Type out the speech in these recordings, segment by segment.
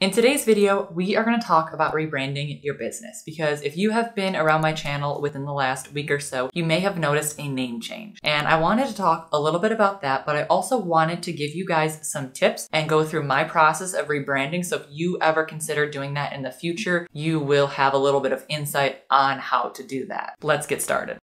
In today's video, we are going to talk about rebranding your business because if you have been around my channel within the last week or so, you may have noticed a name change. And I wanted to talk a little bit about that, but I also wanted to give you guys some tips and go through my process of rebranding. So if you ever consider doing that in the future, you will have a little bit of insight on how to do that. Let's get started.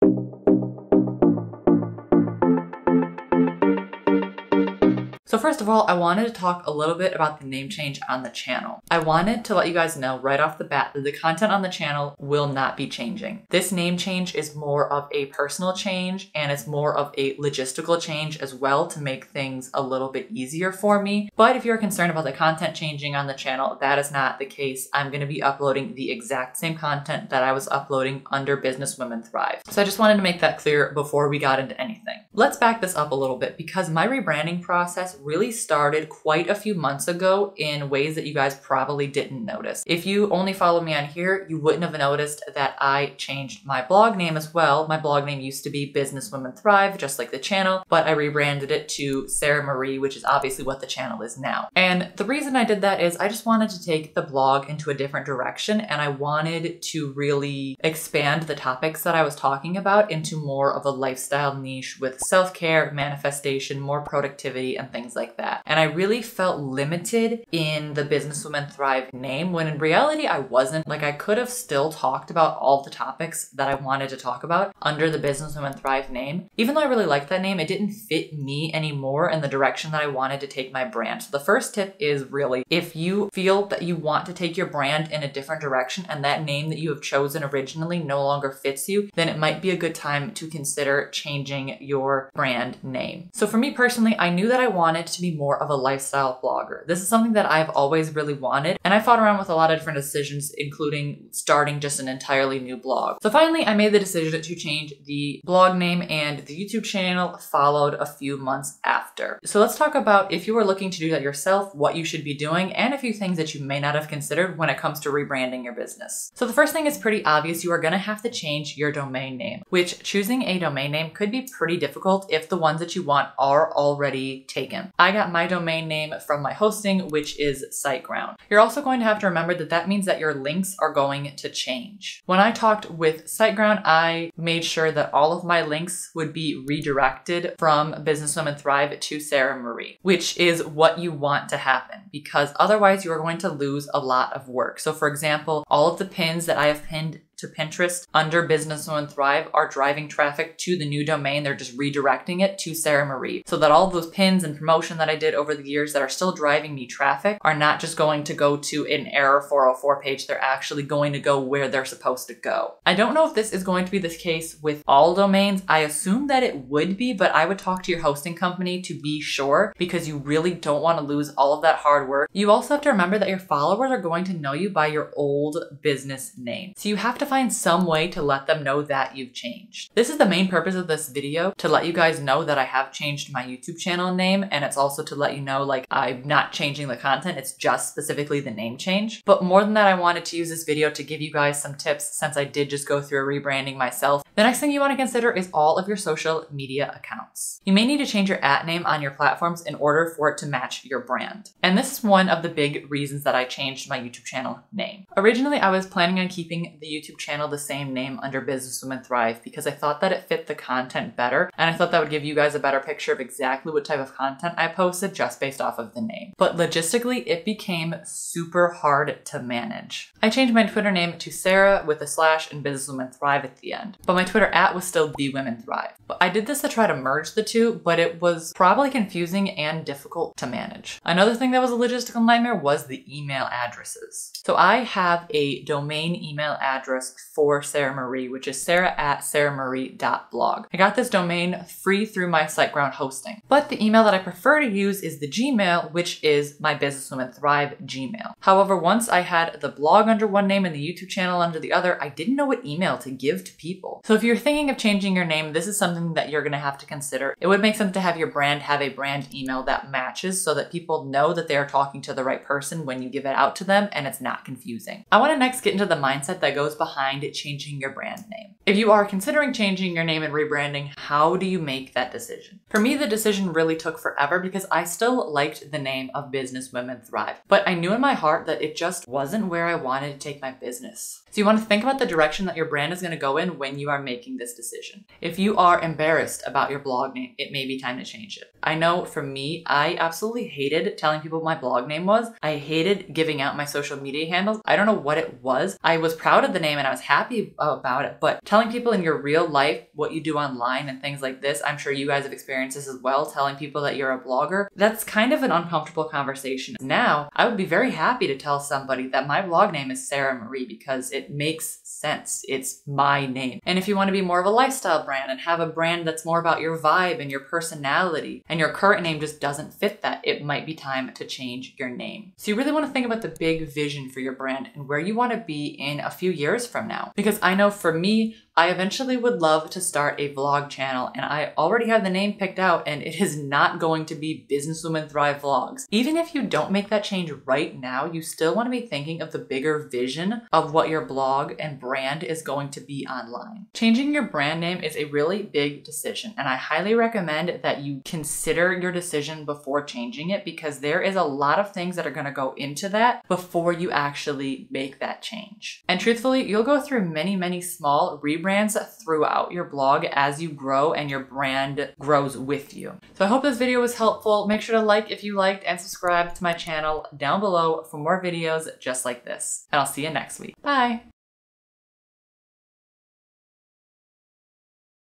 So first of all, I wanted to talk a little bit about the name change on the channel. I wanted to let you guys know right off the bat that the content on the channel will not be changing. This name change is more of a personal change and it's more of a logistical change as well to make things a little bit easier for me. But if you're concerned about the content changing on the channel, that is not the case. I'm going to be uploading the exact same content that I was uploading under Business Women Thrive. So I just wanted to make that clear before we got into anything. Let's back this up a little bit because my rebranding process really started quite a few months ago in ways that you guys probably didn't notice. If you only follow me on here, you wouldn't have noticed that I changed my blog name as well. My blog name used to be Business Women Thrive, just like the channel, but I rebranded it to Sarah Marie, which is obviously what the channel is now. And the reason I did that is I just wanted to take the blog into a different direction and I wanted to really expand the topics that I was talking about into more of a lifestyle niche with self-care, manifestation, more productivity, and things like that. And I really felt limited in the Businesswoman Thrive name when in reality I wasn't. Like I could have still talked about all the topics that I wanted to talk about under the Businesswoman Thrive name. Even though I really liked that name, it didn't fit me anymore in the direction that I wanted to take my brand. So the first tip is really if you feel that you want to take your brand in a different direction and that name that you have chosen originally no longer fits you, then it might be a good time to consider changing your brand name. So for me personally, I knew that I wanted to be more of a lifestyle blogger. This is something that I've always really wanted, and I fought around with a lot of different decisions, including starting just an entirely new blog. So finally, I made the decision to change the blog name, and the YouTube channel followed a few months after. So let's talk about if you are looking to do that yourself, what you should be doing, and a few things that you may not have considered when it comes to rebranding your business. So the first thing is pretty obvious. You are going to have to change your domain name, which choosing a domain name could be pretty difficult if the ones that you want are already taken. I got my domain name from my hosting, which is SiteGround. You're also going to have to remember that that means that your links are going to change. When I talked with SiteGround, I made sure that all of my links would be redirected from Businesswoman Thrive to Sarah Marie, which is what you want to happen because otherwise you're going to lose a lot of work. So for example, all of the pins that I have pinned to Pinterest under Business Businesswoman Thrive are driving traffic to the new domain. They're just redirecting it to Sarah Marie. So that all those pins and promotion that I did over the years that are still driving me traffic are not just going to go to an error 404 page. They're actually going to go where they're supposed to go. I don't know if this is going to be the case with all domains. I assume that it would be, but I would talk to your hosting company to be sure because you really don't want to lose all of that hard work. You also have to remember that your followers are going to know you by your old business name. So you have to find some way to let them know that you've changed. This is the main purpose of this video, to let you guys know that I have changed my YouTube channel name, and it's also to let you know like I'm not changing the content, it's just specifically the name change. But more than that, I wanted to use this video to give you guys some tips since I did just go through a rebranding myself. The next thing you want to consider is all of your social media accounts. You may need to change your at name on your platforms in order for it to match your brand. And this is one of the big reasons that I changed my YouTube channel name. Originally, I was planning on keeping the YouTube channel the same name under Businesswoman Thrive because I thought that it fit the content better and I thought that would give you guys a better picture of exactly what type of content I posted just based off of the name. But logistically, it became super hard to manage. I changed my Twitter name to Sarah with a slash and Businesswoman Thrive at the end, but my Twitter at was still Be Women Thrive. But I did this to try to merge the two, but it was probably confusing and difficult to manage. Another thing that was a logistical nightmare was the email addresses. So I have a domain email address for Sarah Marie, which is sarah at sarahmarie.blog. I got this domain free through my SiteGround hosting, but the email that I prefer to use is the Gmail, which is my Businesswoman Thrive Gmail. However, once I had the blog under one name and the YouTube channel under the other, I didn't know what email to give to people. So if you're thinking of changing your name, this is something that you're gonna have to consider. It would make sense to have your brand have a brand email that matches so that people know that they are talking to the right person when you give it out to them and it's not confusing. I wanna next get into the mindset that goes behind changing your brand name. If you are considering changing your name and rebranding, how do you make that decision? For me, the decision really took forever because I still liked the name of Business Women Thrive, but I knew in my heart that it just wasn't where I wanted to take my business. So you want to think about the direction that your brand is going to go in when you are making this decision. If you are embarrassed about your blog name, it may be time to change it. I know for me, I absolutely hated telling people my blog name was. I hated giving out my social media handles. I don't know what it was. I was proud of the name and I was happy about it, but telling people in your real life what you do online and things like this, I'm sure you guys have experienced this as well, telling people that you're a blogger, that's kind of an uncomfortable conversation. Now, I would be very happy to tell somebody that my blog name is Sarah Marie because it it makes sense. It's my name. And if you want to be more of a lifestyle brand and have a brand that's more about your vibe and your personality, and your current name just doesn't fit that, it might be time to change your name. So you really want to think about the big vision for your brand and where you want to be in a few years from now. Because I know for me, I eventually would love to start a vlog channel and I already have the name picked out and it is not going to be Businesswoman Thrive Vlogs. Even if you don't make that change right now, you still want to be thinking of the bigger vision of what your blog and brand is going to be online. Changing your brand name is a really big decision and I highly recommend that you consider your decision before changing it because there is a lot of things that are going to go into that before you actually make that change. And truthfully, you'll go through many, many small rebrands brands throughout your blog as you grow and your brand grows with you. So I hope this video was helpful. Make sure to like if you liked and subscribe to my channel down below for more videos just like this. And I'll see you next week. Bye!